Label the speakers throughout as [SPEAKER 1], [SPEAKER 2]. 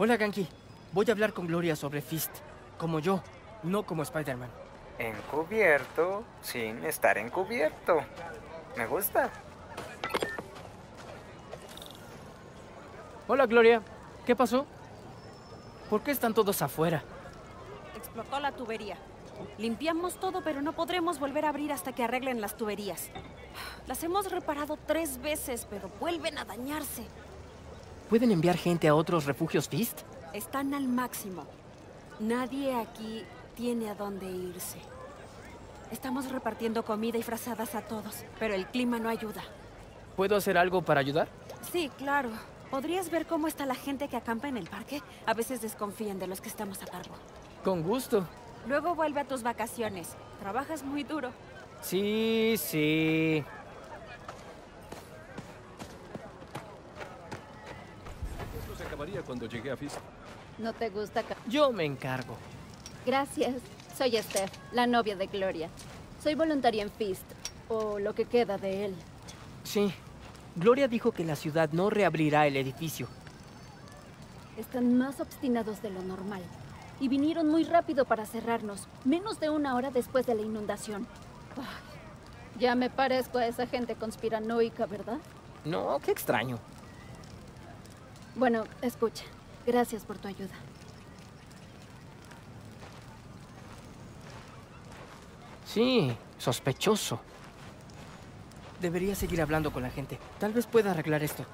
[SPEAKER 1] Hola, Ganki. Voy a hablar con Gloria sobre Fist. Como yo, no como Spider-Man.
[SPEAKER 2] Encubierto sin estar encubierto. Me gusta.
[SPEAKER 1] Hola, Gloria. ¿Qué pasó? ¿Por qué están todos afuera?
[SPEAKER 3] Explotó la tubería. Limpiamos todo, pero no podremos volver a abrir hasta que arreglen las tuberías. Las hemos reparado tres veces, pero vuelven a dañarse.
[SPEAKER 1] ¿Pueden enviar gente a otros refugios Fist?
[SPEAKER 3] Están al máximo. Nadie aquí tiene a dónde irse. Estamos repartiendo comida y frazadas a todos, pero el clima no ayuda.
[SPEAKER 1] ¿Puedo hacer algo para ayudar?
[SPEAKER 3] Sí, claro. ¿Podrías ver cómo está la gente que acampa en el parque? A veces desconfían de los que estamos a cargo.
[SPEAKER 1] Con gusto.
[SPEAKER 3] Luego vuelve a tus vacaciones. Trabajas muy duro.
[SPEAKER 1] Sí, sí.
[SPEAKER 4] Esto se acabaría cuando llegué a Fist.
[SPEAKER 5] ¿No te gusta?
[SPEAKER 1] Yo me encargo.
[SPEAKER 5] Gracias. Soy Steph, la novia de Gloria. Soy voluntaria en Fist, o lo que queda de él.
[SPEAKER 1] Sí. Gloria dijo que la ciudad no reabrirá el edificio.
[SPEAKER 5] Están más obstinados de lo normal. Y vinieron muy rápido para cerrarnos, menos de una hora después de la inundación. Ay, ya me parezco a esa gente conspiranoica, ¿verdad?
[SPEAKER 1] No, qué extraño.
[SPEAKER 5] Bueno, escucha. Gracias por tu ayuda.
[SPEAKER 1] Sí, sospechoso. Debería seguir hablando con la gente. Tal vez pueda arreglar esto.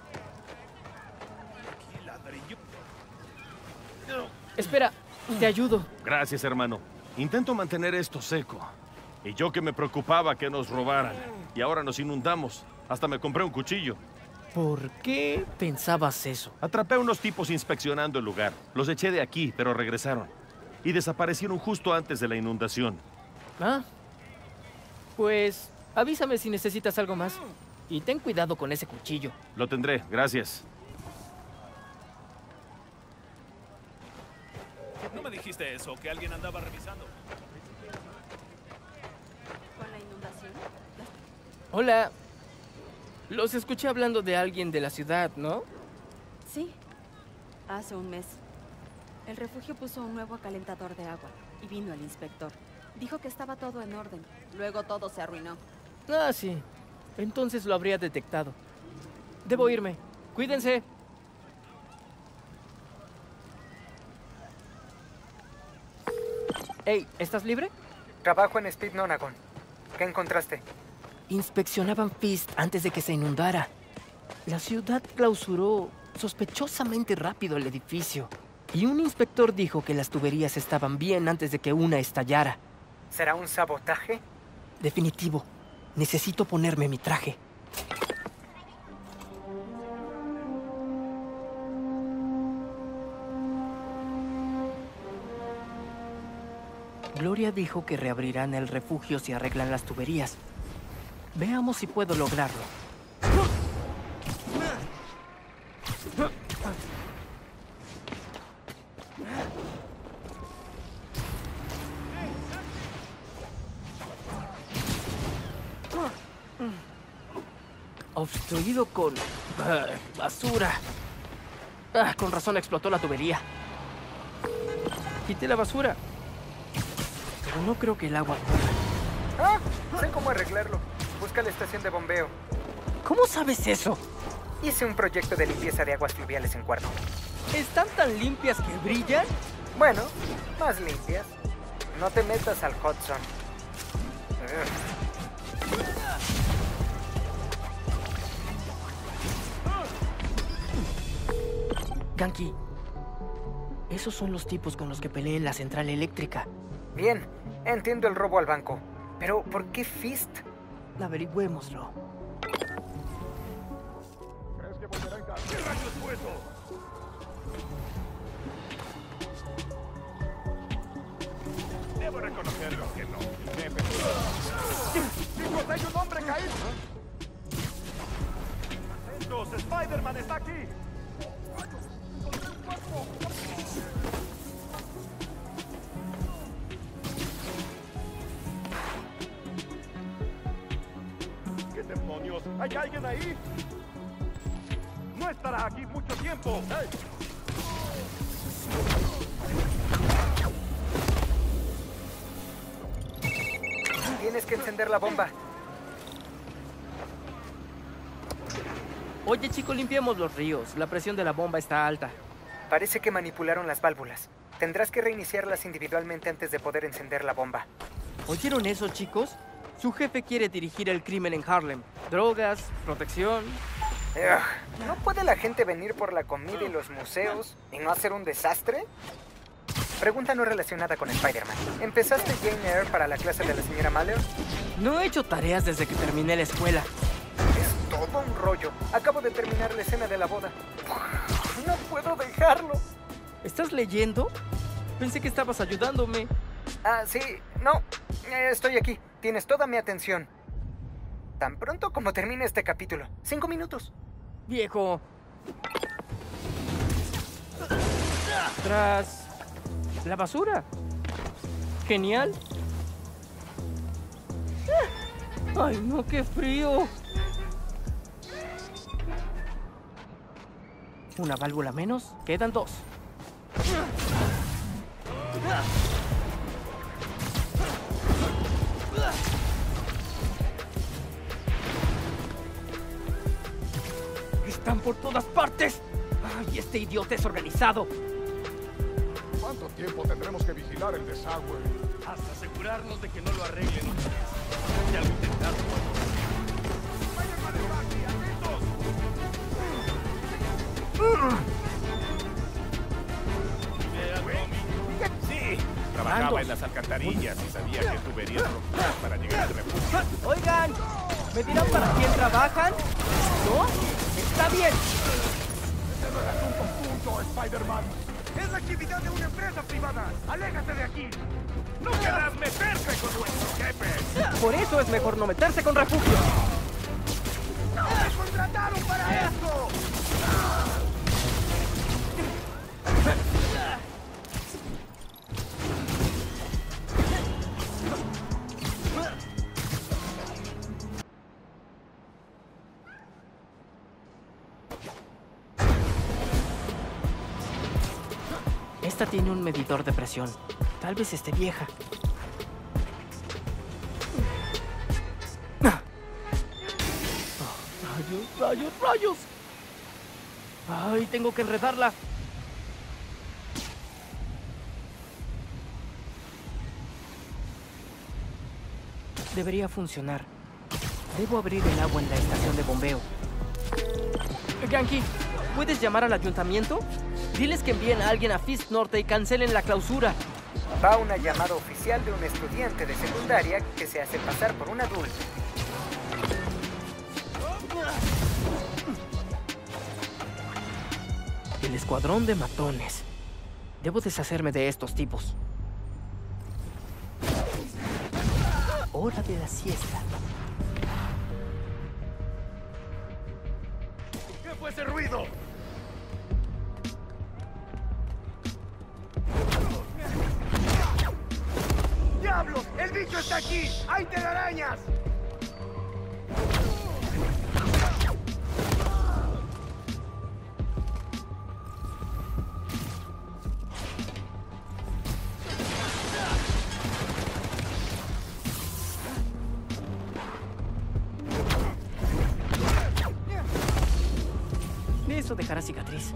[SPEAKER 1] Espera, te ayudo.
[SPEAKER 6] Gracias, hermano. Intento mantener esto seco. Y yo que me preocupaba que nos robaran. Y ahora nos inundamos. Hasta me compré un cuchillo.
[SPEAKER 1] ¿Por qué pensabas eso?
[SPEAKER 6] Atrapé a unos tipos inspeccionando el lugar. Los eché de aquí, pero regresaron. Y desaparecieron justo antes de la inundación.
[SPEAKER 1] Ah. Pues avísame si necesitas algo más. Y ten cuidado con ese cuchillo.
[SPEAKER 6] Lo tendré, gracias.
[SPEAKER 7] ¿No me dijiste eso? Que alguien andaba revisando.
[SPEAKER 3] ¿Con la inundación?
[SPEAKER 1] Hola. Los escuché hablando de alguien de la ciudad, ¿no?
[SPEAKER 3] Sí. Hace un mes. El refugio puso un nuevo calentador de agua y vino el inspector. Dijo que estaba todo en orden. Luego todo se arruinó.
[SPEAKER 1] Ah, sí. Entonces lo habría detectado. Debo irme. Cuídense. Hey, ¿estás libre?
[SPEAKER 2] Trabajo en Speed Nonagon. ¿Qué encontraste?
[SPEAKER 1] Inspeccionaban Fist antes de que se inundara. La ciudad clausuró sospechosamente rápido el edificio. Y un inspector dijo que las tuberías estaban bien antes de que una estallara.
[SPEAKER 2] ¿Será un sabotaje?
[SPEAKER 1] Definitivo. Necesito ponerme mi traje. Gloria dijo que reabrirán el refugio si arreglan las tuberías. Veamos si puedo lograrlo. Obstruido con ah, basura. Ah, con razón explotó la tubería. Quité la basura. Pero no creo que el agua.
[SPEAKER 2] Ah, sé cómo arreglarlo. Busca la estación de bombeo.
[SPEAKER 1] ¿Cómo sabes eso?
[SPEAKER 2] Hice un proyecto de limpieza de aguas fluviales en cuarto.
[SPEAKER 1] ¿Están tan limpias que brillan?
[SPEAKER 2] Bueno, más limpias. No te metas al Hudson. Ugh.
[SPEAKER 1] Ganki, esos son los tipos con los que peleé en la central eléctrica.
[SPEAKER 2] Bien, entiendo el robo al banco. Pero, ¿por qué Fist?
[SPEAKER 1] Averigüémoslo.
[SPEAKER 7] ¿Qué rayos fue eso? Debo reconocerlo que no. Jefe. ¡Chicos, hay un hombre caído! ¡Atentos! ¡Spider-Man está aquí! ¿Hay alguien ahí? ¡No estarás aquí mucho tiempo!
[SPEAKER 2] Tienes que encender la bomba.
[SPEAKER 1] Oye, chico, limpiemos los ríos. La presión de la bomba está alta.
[SPEAKER 2] Parece que manipularon las válvulas. Tendrás que reiniciarlas individualmente antes de poder encender la bomba.
[SPEAKER 1] ¿Oyeron eso, chicos? Su jefe quiere dirigir el crimen en Harlem. Drogas, protección.
[SPEAKER 2] Ugh, ¿No puede la gente venir por la comida y los museos y no hacer un desastre? Pregunta no relacionada con Spider-Man. ¿Empezaste Jane Eyre para la clase de la señora Mahler?
[SPEAKER 1] No he hecho tareas desde que terminé la escuela.
[SPEAKER 2] Es todo un rollo. Acabo de terminar la escena de la boda. No puedo dejarlo.
[SPEAKER 1] ¿Estás leyendo? Pensé que estabas ayudándome.
[SPEAKER 2] Ah, sí. No. Eh, Estoy aquí. Tienes toda mi atención. Tan pronto como termine este capítulo. Cinco minutos.
[SPEAKER 1] Viejo. Tras la basura. Genial. Ay, no, qué frío. Una válvula menos. Quedan dos. Por todas partes. Ay, este idiota es organizado.
[SPEAKER 7] ¿Cuánto tiempo tendremos que vigilar el desagüe?
[SPEAKER 4] Hasta asegurarnos de que no lo arreglen otra vez. Ya lo.
[SPEAKER 7] Sí, trabajaba en las alcantarillas y sabía que tuberías para llegar al refugio.
[SPEAKER 1] Oigan, ¿me dirán para quién trabajan? ¿No? Está bien.
[SPEAKER 7] ¡Ese no Spider-Man! ¡Es la actividad de una empresa privada! ¡Aléjate de aquí! ¡No querrás meterse con nuestros jefes!
[SPEAKER 1] Por eso es mejor no meterse con refugio.
[SPEAKER 7] ¡Me contrataron para esto!
[SPEAKER 1] Esta tiene un medidor de presión. Tal vez esté vieja. ¡Rayos, rayos, rayos! ¡Ay, tengo que enredarla! Debería funcionar. Debo abrir el agua en la estación de bombeo. Ganky, ¿puedes llamar al ayuntamiento? Diles que envíen a alguien a Fist Norte y cancelen la clausura.
[SPEAKER 2] Va una llamada oficial de un estudiante de secundaria que se hace pasar por un adulto.
[SPEAKER 1] El escuadrón de matones. Debo deshacerme de estos tipos. Hora de la siesta.
[SPEAKER 7] ¿Qué fue ese ruido? ¡Diablos! ¡El bicho está aquí! ¡Hay telarañas!
[SPEAKER 1] Eso dejará cicatriz.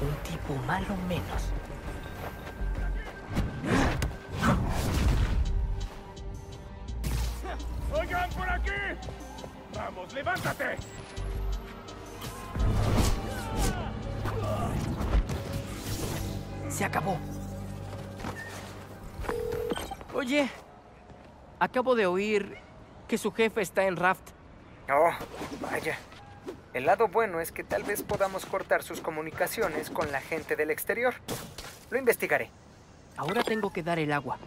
[SPEAKER 1] Un tipo malo menos.
[SPEAKER 7] ¡Oigan, por aquí! ¡Vamos, levántate!
[SPEAKER 1] Se acabó. Oye, acabo de oír que su jefe está en Raft.
[SPEAKER 2] Oh, vaya. El lado bueno es que tal vez podamos cortar sus comunicaciones con la gente del exterior. Lo investigaré.
[SPEAKER 1] Ahora tengo que dar el agua.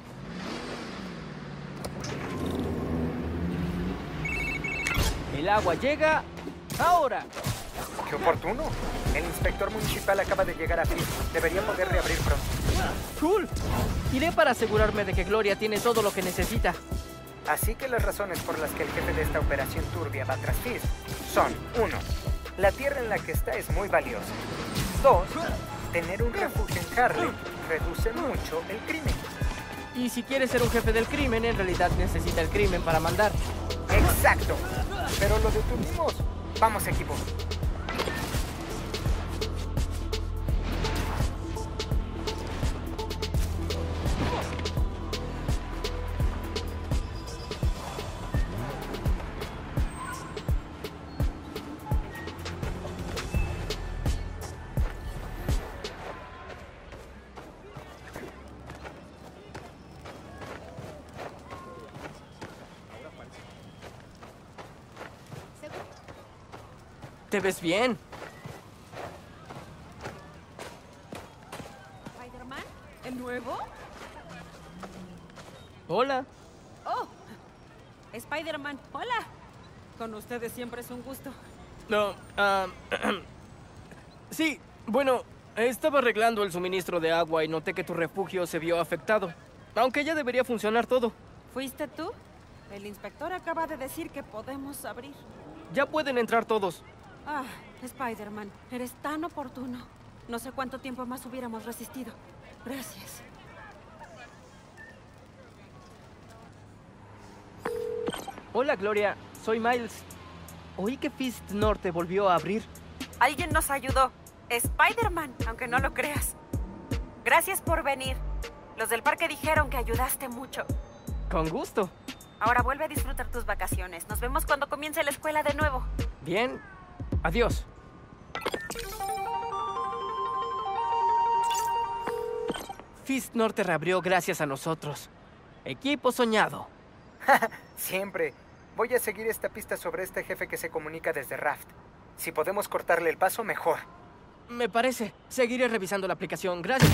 [SPEAKER 1] El agua llega ahora.
[SPEAKER 2] Qué oportuno. El inspector municipal acaba de llegar a fin. Debería poder reabrir pronto.
[SPEAKER 1] ¡Cool! Iré para asegurarme de que Gloria tiene todo lo que necesita.
[SPEAKER 2] Así que las razones por las que el jefe de esta operación turbia va tras Fisk son 1. La tierra en la que está es muy valiosa. 2. Tener un refugio en Harlem reduce mucho el crimen.
[SPEAKER 1] Y si quiere ser un jefe del crimen, en realidad necesita el crimen para mandar.
[SPEAKER 2] Exacto. Pero lo detuvimos. Vamos, equipo.
[SPEAKER 1] Te ves bien.
[SPEAKER 3] ¿Spider-Man? ¿El nuevo?
[SPEAKER 1] Hola.
[SPEAKER 3] ¡Oh! Spider-Man, hola. Con ustedes siempre es un gusto.
[SPEAKER 1] No, sí, bueno, estaba arreglando el suministro de agua y noté que tu refugio se vio afectado. Aunque ya debería funcionar todo.
[SPEAKER 3] ¿Fuiste tú? El inspector acaba de decir que podemos abrir.
[SPEAKER 1] Ya pueden entrar todos.
[SPEAKER 3] Ah, Spider-Man, eres tan oportuno. No sé cuánto tiempo más hubiéramos resistido. Gracias.
[SPEAKER 1] Hola, Gloria. Soy Miles. Oí que Fist Norte volvió a abrir.
[SPEAKER 8] Alguien nos ayudó. Spider-Man, aunque no lo creas. Gracias por venir. Los del parque dijeron que ayudaste mucho.
[SPEAKER 1] Con gusto.
[SPEAKER 8] Ahora vuelve a disfrutar tus vacaciones. Nos vemos cuando comience la escuela de nuevo.
[SPEAKER 1] Bien. Adiós. Fist Norte reabrió gracias a nosotros. Equipo soñado.
[SPEAKER 2] Siempre. Voy a seguir esta pista sobre este jefe que se comunica desde Raft. Si podemos cortarle el paso, mejor.
[SPEAKER 1] Me parece. Seguiré revisando la aplicación. Gracias.